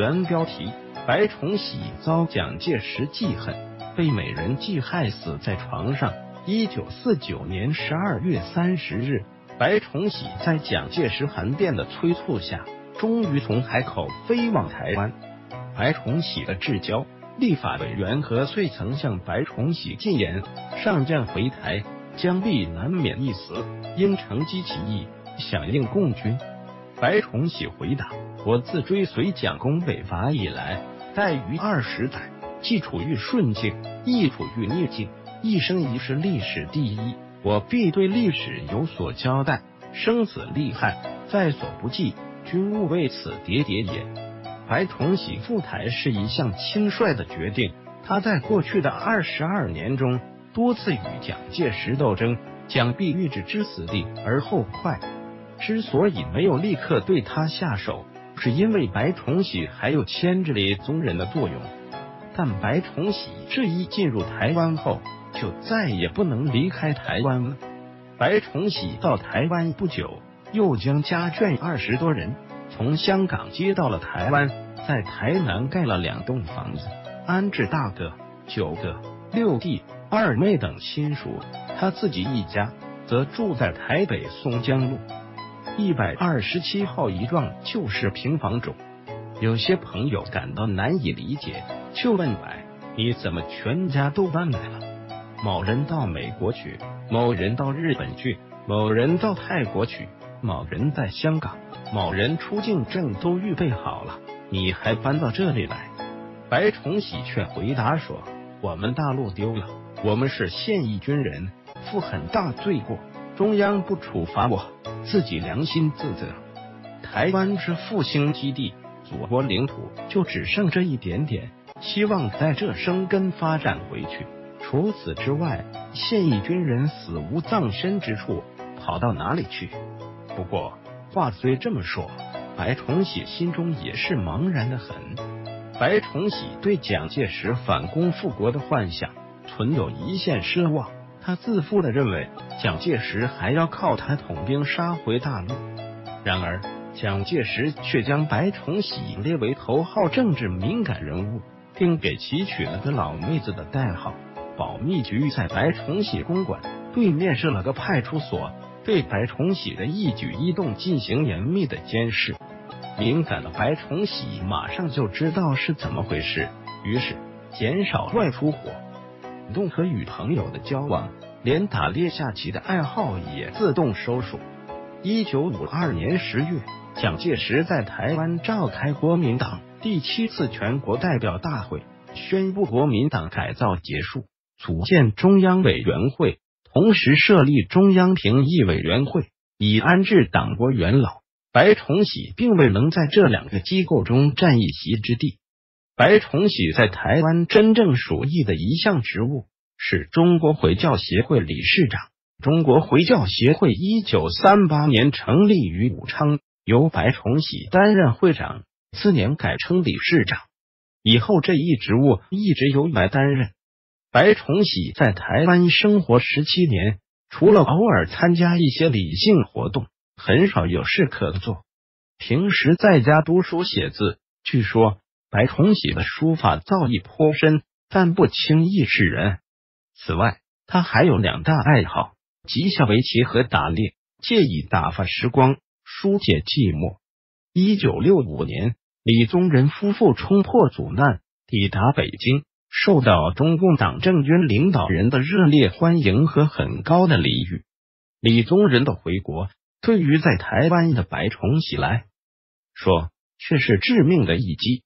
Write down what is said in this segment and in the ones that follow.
原标题：白崇禧遭蒋介石记恨，被美人计害死在床上。一九四九年十二月三十日，白崇禧在蒋介石函电的催促下，终于从海口飞往台湾。白崇禧的至交立法委员何遂曾向白崇禧进言：上将回台，将必难免一死，应乘机起义，响应共军。白崇禧回答：我自追随蒋公北伐以来，待于二十载，既处于顺境，亦处于逆境。一生一世，历史第一，我必对历史有所交代。生死利害在所不计，君勿为此喋喋也。白崇禧赴台是一项轻率的决定。他在过去的二十二年中，多次与蒋介石斗争，蒋必欲置之死地而后快。之所以没有立刻对他下手，是因为白崇禧还有牵制李宗仁的作用。但白崇禧这一进入台湾后，就再也不能离开台湾了。白崇禧到台湾不久，又将家眷二十多人从香港接到了台湾，在台南盖了两栋房子，安置大哥、九哥、六弟、二妹等亲属。他自己一家则住在台北松江路一百二十七号一幢旧式平房中。有些朋友感到难以理解，就问白：“你怎么全家都搬来了？”某人到美国去，某人到日本去，某人到泰国去，某人在香港，某人出境证都预备好了，你还搬到这里来？白崇禧却回答说：“我们大陆丢了，我们是现役军人，负很大罪过，中央不处罚我，自己良心自责。台湾是复兴基地，祖国领土就只剩这一点点，希望在这生根发展回去。”除此之外，现役军人死无葬身之处，跑到哪里去？不过话虽这么说，白崇禧心中也是茫然的很。白崇禧对蒋介石反攻复国的幻想存有一线奢望，他自负的认为蒋介石还要靠他统兵杀回大陆。然而，蒋介石却将白崇禧列为头号政治敏感人物，并给其取了个“老妹子”的代号。保密局在白崇禧公馆对面设了个派出所，对白崇禧的一举一动进行严密的监视。敏感的白崇禧马上就知道是怎么回事，于是减少外出活动和与朋友的交往，连打猎下棋的爱好也自动收束。一九五二年十月，蒋介石在台湾召开国民党第七次全国代表大会，宣布国民党改造结束。组建中央委员会，同时设立中央评议委员会，以安置党国元老。白崇禧并未能在这两个机构中占一席之地。白崇禧在台湾真正属意的一项职务是中国回教协会理事长。中国回教协会一九三八年成立于武昌，由白崇禧担任会长，次年改称理事长。以后这一职务一直由白担任。白崇禧在台湾生活十七年，除了偶尔参加一些理性活动，很少有事可做。平时在家读书写字。据说白崇禧的书法造诣颇深，但不轻易示人。此外，他还有两大爱好：即下围棋和打猎，借以打发时光，疏解寂寞。一九六五年，李宗仁夫妇冲破阻难，抵达北京。受到中共党政军领导人的热烈欢迎和很高的礼遇，李宗仁的回国对于在台湾的白崇禧来说却是致命的一击。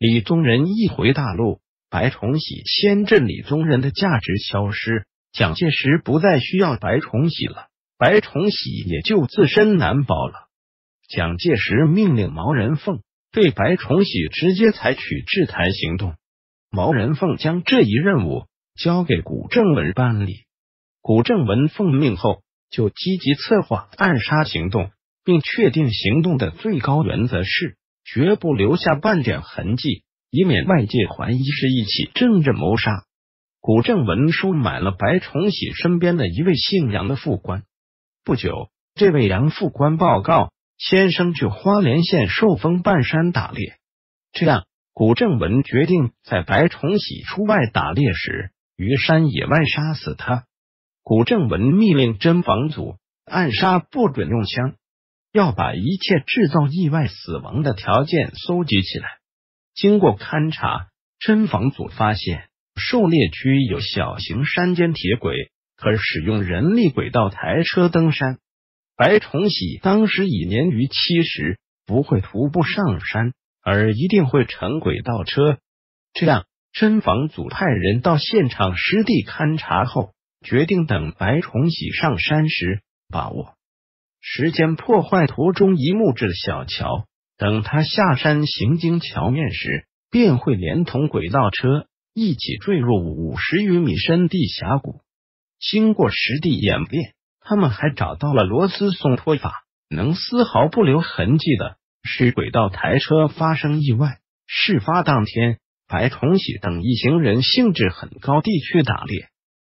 李宗仁一回大陆，白崇禧先镇李宗仁的价值消失，蒋介石不再需要白崇禧了，白崇禧也就自身难保了。蒋介石命令毛人凤对白崇禧直接采取制台行动。毛人凤将这一任务交给古正文办理。古正文奉命后，就积极策划暗杀行动，并确定行动的最高原则是绝不留下半点痕迹，以免外界怀疑是一起政治谋杀。古正文收买了白崇禧身边的一位姓杨的副官。不久，这位杨副官报告：先生去花莲县寿丰半山打猎。这样，古正文决定在白崇禧出外打猎时，于山野外杀死他。古正文密令侦防组暗杀，不准用枪，要把一切制造意外死亡的条件搜集起来。经过勘察，侦防组发现狩猎区有小型山间铁轨，可使用人力轨道台车登山。白崇禧当时已年逾七十，不会徒步上山，而一定会乘轨道车。这样，侦防组派人到现场实地勘察后，决定等白崇禧上山时，把握时间破坏途中一木质小桥。等他下山行经桥面时，便会连同轨道车一起坠入五十余米深地峡谷。经过实地演练。他们还找到了螺丝松脱法，能丝毫不留痕迹的使轨道台车发生意外。事发当天，白崇禧等一行人兴致很高地去打猎。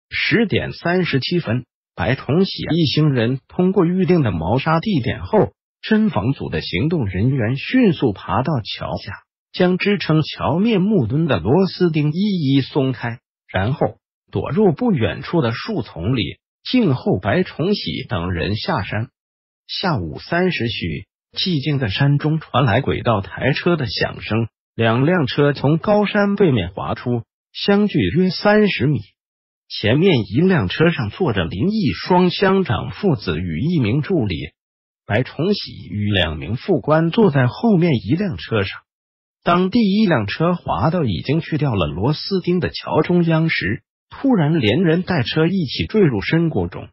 十点三十七分，白崇禧一行人通过预定的谋杀地点后，侦防组的行动人员迅速爬到桥下，将支撑桥面木墩的螺丝钉一一松开，然后躲入不远处的树丛里。静候白崇禧等人下山。下午三时许，寂静的山中传来轨道台车的响声，两辆车从高山背面滑出，相距约三十米。前面一辆车上坐着林毅双乡长父子与一名助理，白崇禧与两名副官坐在后面一辆车上。当第一辆车滑到已经去掉了螺丝钉的桥中央时，突然，连人带车一起坠入深谷中。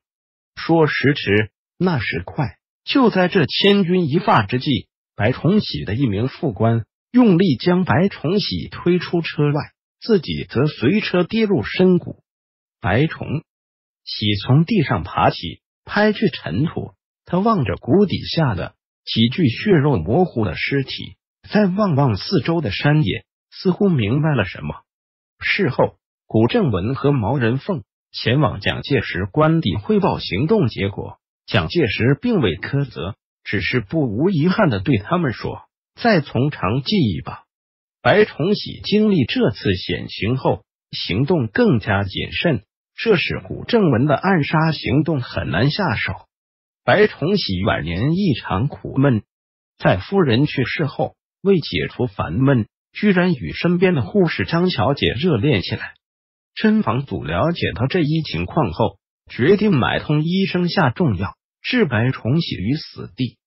说时迟，那时快，就在这千钧一发之际，白崇禧的一名副官用力将白崇禧推出车外，自己则随车跌入深谷。白崇禧从地上爬起，拍去尘土，他望着谷底下的几具血肉模糊的尸体，再望望四周的山野，似乎明白了什么。事后。古正文和毛人凤前往蒋介石官邸汇报行动结果，蒋介石并未苛责，只是不无遗憾的对他们说：“再从长计议吧。”白崇禧经历这次险情后，行动更加谨慎，这使古正文的暗杀行动很难下手。白崇禧晚年异常苦闷，在夫人去世后，为解除烦闷，居然与身边的护士张小姐热恋起来。侦防组了解到这一情况后，决定买通医生下重药，治白崇禧于死地。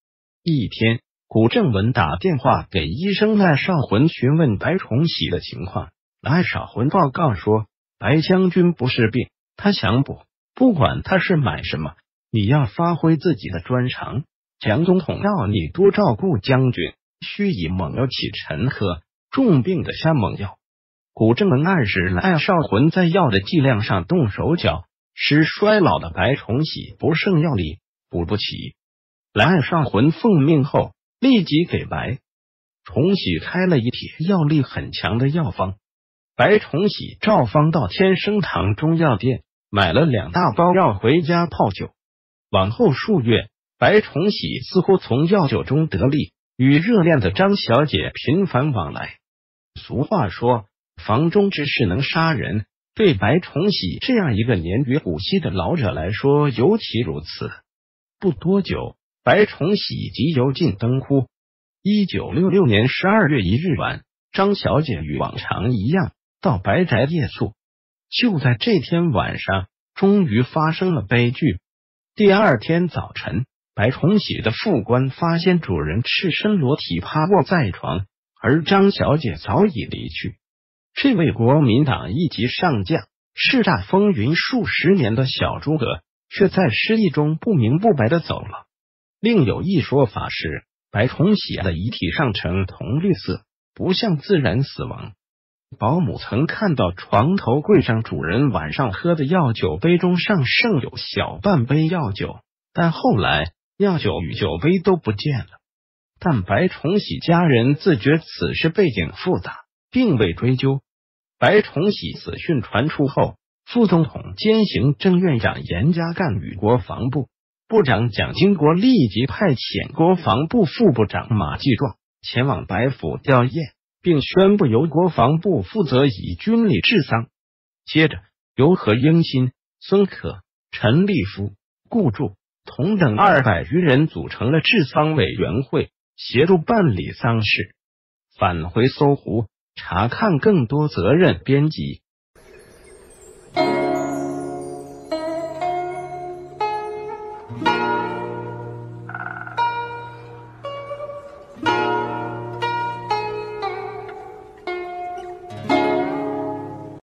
一天，古正文打电话给医生赖少魂询问白崇禧的情况。赖少魂报告说，白将军不是病，他想补。不管他是买什么，你要发挥自己的专长。蒋总统要你多照顾将军，需以猛药起沉喝，重病的下猛药。古正文暗示赖少魂在药的剂量上动手脚，使衰老的白崇禧不胜药力，补不起。赖少魂奉命后，立即给白崇禧开了一帖药力很强的药方。白崇禧照方到天生堂中药店买了两大包药回家泡酒。往后数月，白崇禧似乎从药酒中得利，与热恋的张小姐频繁往来。俗话说。房中之事能杀人，对白崇禧这样一个年逾古稀的老者来说尤其如此。不多久，白崇禧即油尽灯枯。一九六六年十二月一日晚，张小姐与往常一样到白宅夜宿。就在这天晚上，终于发生了悲剧。第二天早晨，白崇禧的副官发现主人赤身裸体趴卧在床，而张小姐早已离去。这位国民党一级上将，叱咤风云数十年的小诸葛，却在失忆中不明不白的走了。另有一说法是，白崇禧的遗体上呈铜绿色，不像自然死亡。保姆曾看到床头柜上主人晚上喝的药酒杯中尚剩有小半杯药酒，但后来药酒与酒杯都不见了。但白崇禧家人自觉此事背景复杂，并未追究。白崇禧死讯传出后，副总统兼行政院长严家淦与国防部部长蒋经国立即派遣国防部副部长马继壮前往白府吊唁，并宣布由国防部负责以军礼治丧。接着，由何应钦、孙可、陈立夫、顾祝同等二百余人组成了治丧委员会，协助办理丧事。返回搜狐查看更多责任编辑。